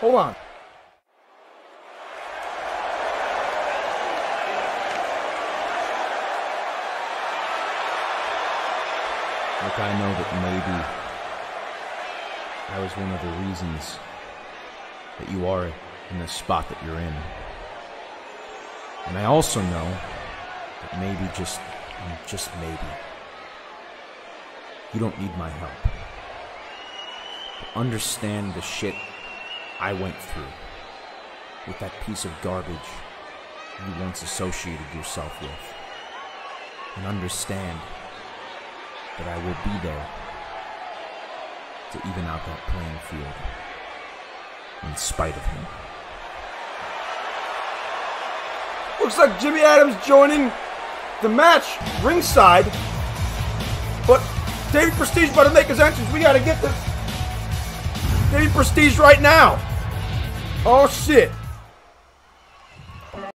Hold on. Look, I know that maybe I was one of the reasons that you are in the spot that you're in. And I also know that maybe just, just maybe, you don't need my help. But understand the shit I went through with that piece of garbage you once associated yourself with. And understand that I will be there to even out that playing field in spite of him. Looks like Jimmy Atom's joining the match ringside. But David Prestige about to make his entrance. We gotta get this. David Prestige right now. Oh shit.